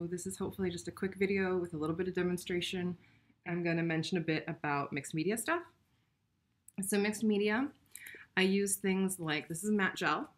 This is hopefully just a quick video with a little bit of demonstration. I'm going to mention a bit about mixed media stuff. So mixed media, I use things like, this is matte gel.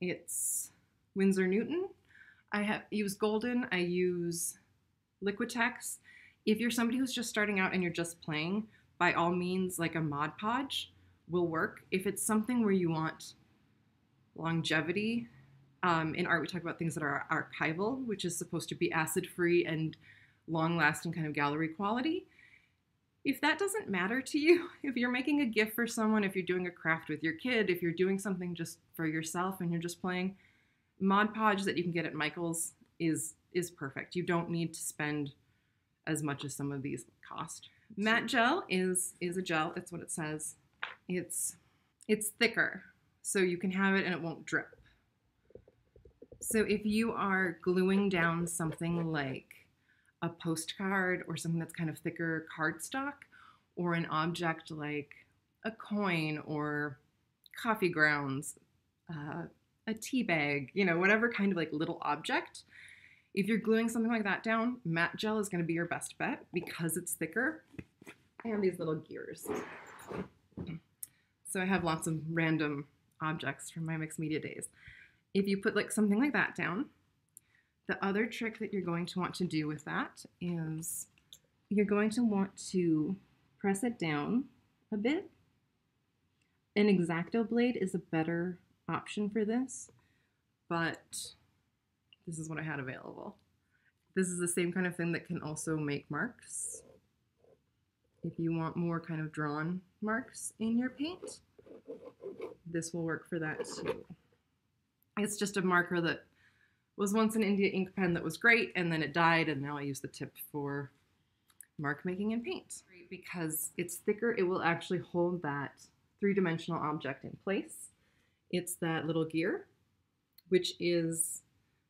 It's Winsor Newton. I have use Golden. I use Liquitex. If you're somebody who's just starting out and you're just playing, by all means, like a Mod Podge will work. If it's something where you want longevity, um, in art we talk about things that are archival, which is supposed to be acid-free and long-lasting kind of gallery quality. If that doesn't matter to you, if you're making a gift for someone, if you're doing a craft with your kid, if you're doing something just for yourself and you're just playing, Mod Podge that you can get at Michael's is is perfect. You don't need to spend as much as some of these cost. Matte gel is is a gel. That's what it says. It's it's thicker, so you can have it and it won't drip. So if you are gluing down something like a postcard or something that's kind of thicker cardstock, or an object like a coin or coffee grounds, uh, a tea bag, you know, whatever kind of like little object. If you're gluing something like that down, matte gel is going to be your best bet because it's thicker. And these little gears. So I have lots of random objects from my mixed media days. If you put like something like that down, the other trick that you're going to want to do with that is you're going to want to press it down a bit. An X-Acto blade is a better option for this, but this is what I had available. This is the same kind of thing that can also make marks. If you want more kind of drawn marks in your paint, this will work for that too. It's just a marker that was once an India ink pen that was great and then it died and now I use the tip for mark making and paint. Because it's thicker, it will actually hold that three-dimensional object in place. It's that little gear, which is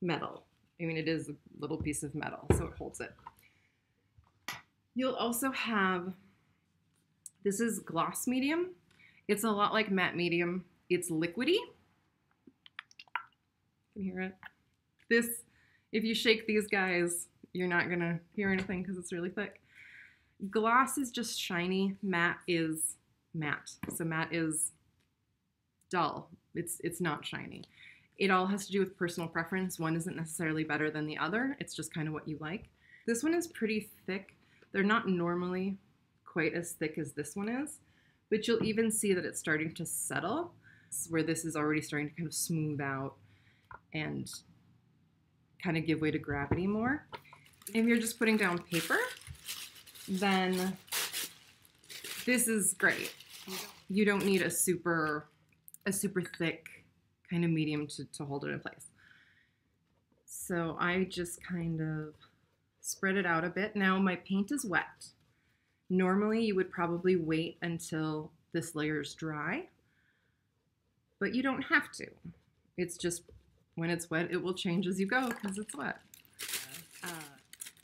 metal. I mean, it is a little piece of metal, so it holds it. You'll also have, this is gloss medium. It's a lot like matte medium. It's liquidy. Can hear it? This, if you shake these guys, you're not gonna hear anything because it's really thick. Gloss is just shiny. Matte is matte. So matte is dull. It's, it's not shiny. It all has to do with personal preference. One isn't necessarily better than the other. It's just kind of what you like. This one is pretty thick. They're not normally quite as thick as this one is, but you'll even see that it's starting to settle where this is already starting to kind of smooth out and kind of give way to gravity more. If you're just putting down paper, then this is great. You don't need a super, a super thick kind of medium to, to hold it in place. So I just kind of spread it out a bit. Now my paint is wet. Normally you would probably wait until this layer is dry, but you don't have to. It's just when it's wet, it will change as you go because it's wet. Uh,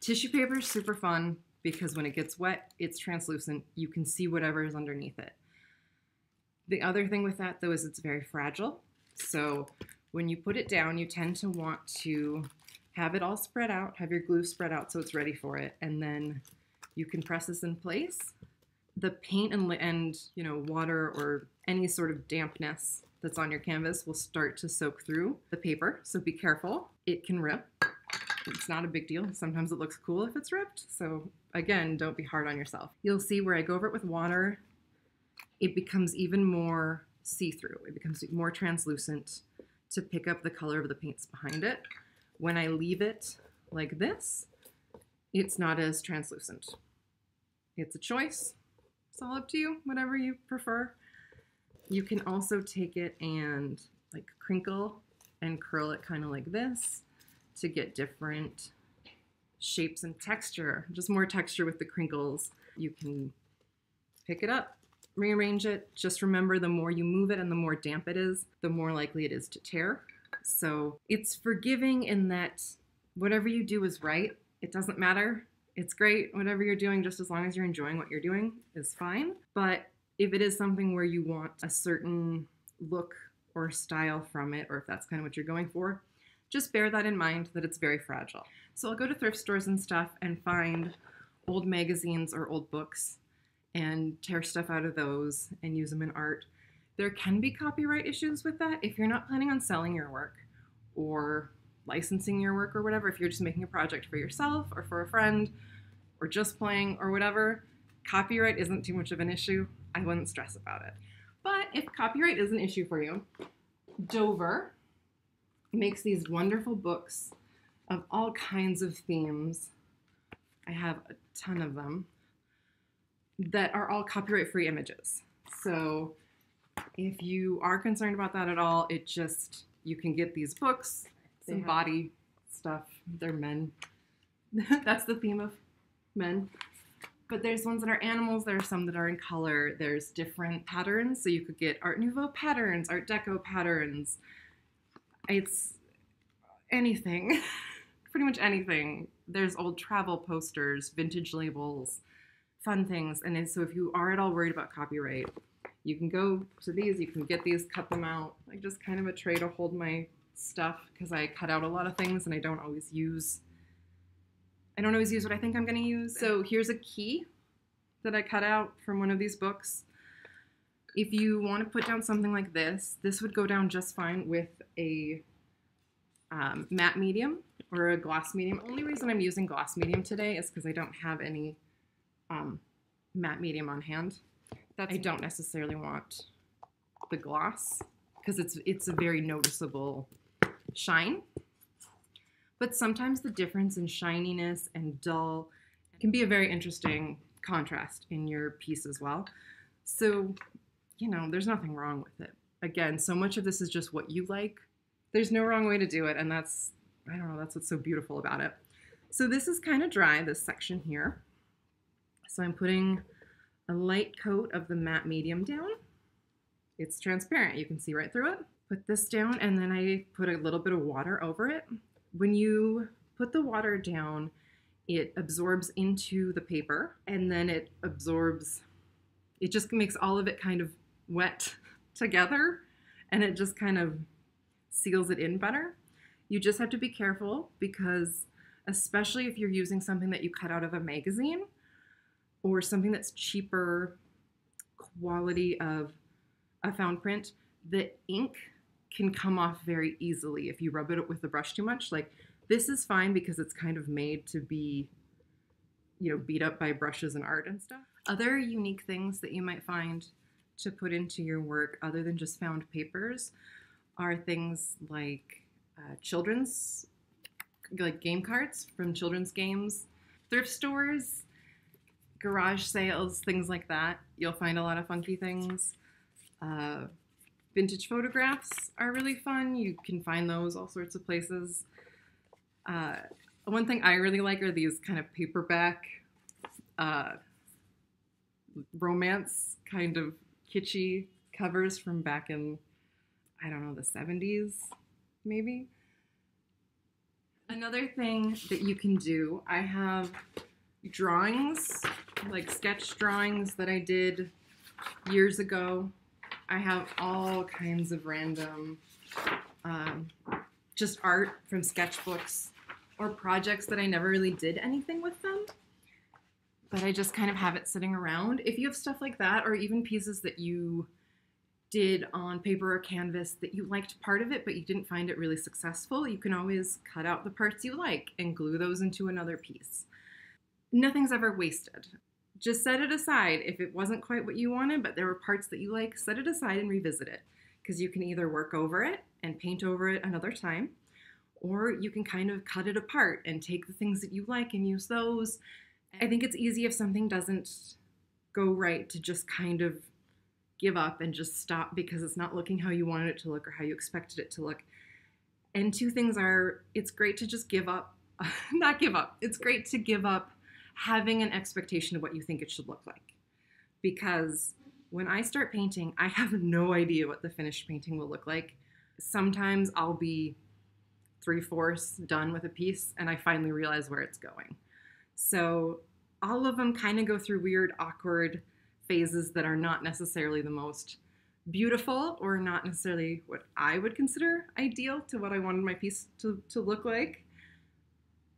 tissue paper is super fun because when it gets wet, it's translucent. You can see whatever is underneath it. The other thing with that though is it's very fragile. So when you put it down, you tend to want to have it all spread out, have your glue spread out so it's ready for it, and then you can press this in place. The paint and, and you know water or any sort of dampness that's on your canvas will start to soak through the paper, so be careful. It can rip. It's not a big deal. Sometimes it looks cool if it's ripped, so again, don't be hard on yourself. You'll see where I go over it with water, it becomes even more see-through. It becomes more translucent to pick up the color of the paints behind it. When I leave it like this, it's not as translucent. It's a choice. It's all up to you, whatever you prefer. You can also take it and like crinkle and curl it kind of like this to get different shapes and texture, just more texture with the crinkles. You can pick it up, rearrange it. Just remember the more you move it and the more damp it is, the more likely it is to tear. So it's forgiving in that whatever you do is right. It doesn't matter. It's great. Whatever you're doing, just as long as you're enjoying what you're doing, is fine. But if it is something where you want a certain look or style from it, or if that's kind of what you're going for, just bear that in mind that it's very fragile. So I'll go to thrift stores and stuff and find old magazines or old books and tear stuff out of those and use them in art. There can be copyright issues with that if you're not planning on selling your work or licensing your work or whatever. If you're just making a project for yourself or for a friend or just playing or whatever, copyright isn't too much of an issue. I wouldn't stress about it. But if copyright is an issue for you, Dover makes these wonderful books of all kinds of themes. I have a ton of them that are all copyright free images. So if you are concerned about that at all, it just, you can get these books, some body stuff. They're men. That's the theme of men. But there's ones that are animals, there are some that are in color, there's different patterns. So you could get Art Nouveau patterns, Art Deco patterns. It's anything, pretty much anything. There's old travel posters, vintage labels, fun things. And so if you are at all worried about copyright, you can go to these, you can get these, cut them out, like just kind of a tray to hold my stuff because I cut out a lot of things and I don't always use I don't always use what I think I'm going to use. So here's a key that I cut out from one of these books. If you want to put down something like this, this would go down just fine with a um, matte medium or a gloss medium. Only reason I'm using gloss medium today is because I don't have any um, matte medium on hand. That's I don't necessarily want the gloss because it's it's a very noticeable shine. But sometimes the difference in shininess and dull can be a very interesting contrast in your piece as well. So, you know, there's nothing wrong with it. Again, so much of this is just what you like. There's no wrong way to do it, and that's I don't know, that's what's so beautiful about it. So this is kind of dry, this section here. So I'm putting a light coat of the matte medium down. It's transparent, you can see right through it. Put this down and then I put a little bit of water over it. When you put the water down, it absorbs into the paper and then it absorbs, it just makes all of it kind of wet together and it just kind of seals it in better. You just have to be careful because, especially if you're using something that you cut out of a magazine, or something that's cheaper quality of a found print, the ink can come off very easily if you rub it with the brush too much. Like this is fine because it's kind of made to be, you know, beat up by brushes and art and stuff. Other unique things that you might find to put into your work other than just found papers are things like uh, children's like game cards from children's games, thrift stores, garage sales, things like that. You'll find a lot of funky things. Uh, vintage photographs are really fun. You can find those all sorts of places. Uh, one thing I really like are these kind of paperback uh, romance kind of kitschy covers from back in, I don't know, the 70s, maybe. Another thing that you can do, I have drawings, like sketch drawings that I did years ago. I have all kinds of random, um, just art from sketchbooks or projects that I never really did anything with them. But I just kind of have it sitting around. If you have stuff like that, or even pieces that you did on paper or canvas that you liked part of it, but you didn't find it really successful, you can always cut out the parts you like and glue those into another piece. Nothing's ever wasted. Just set it aside. If it wasn't quite what you wanted, but there were parts that you like, set it aside and revisit it. Because you can either work over it and paint over it another time, or you can kind of cut it apart and take the things that you like and use those. I think it's easy if something doesn't go right to just kind of give up and just stop because it's not looking how you wanted it to look or how you expected it to look. And two things are it's great to just give up, not give up, it's great to give up having an expectation of what you think it should look like. Because when I start painting, I have no idea what the finished painting will look like. Sometimes I'll be three fourths done with a piece and I finally realize where it's going. So all of them kind of go through weird, awkward phases that are not necessarily the most beautiful or not necessarily what I would consider ideal to what I wanted my piece to, to look like.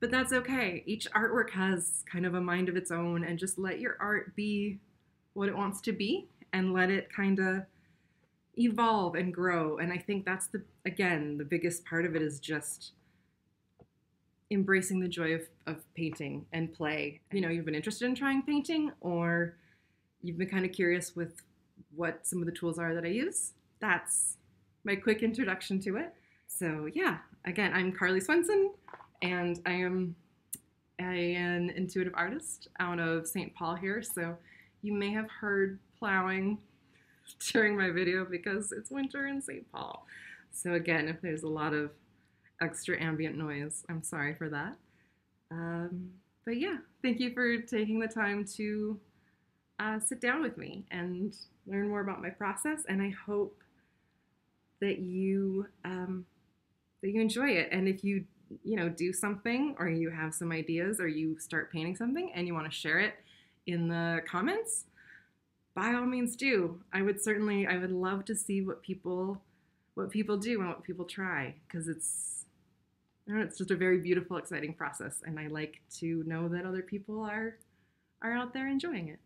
But that's okay. Each artwork has kind of a mind of its own, and just let your art be what it wants to be and let it kind of evolve and grow. And I think that's the, again, the biggest part of it is just embracing the joy of, of painting and play. You know, you've been interested in trying painting, or you've been kind of curious with what some of the tools are that I use. That's my quick introduction to it. So, yeah, again, I'm Carly Swenson, and I am an intuitive artist out of St. Paul here. So, you may have heard plowing during my video because it's winter in St. Paul. So, again, if there's a lot of extra ambient noise, I'm sorry for that. Um, but yeah, thank you for taking the time to uh, sit down with me and learn more about my process. And I hope that you um, that you enjoy it. And if you you know do something or you have some ideas or you start painting something and you want to share it in the comments, by all means do. I would certainly I would love to see what people what people do and what people try because it's know, it's just a very beautiful, exciting process, and I like to know that other people are are out there enjoying it.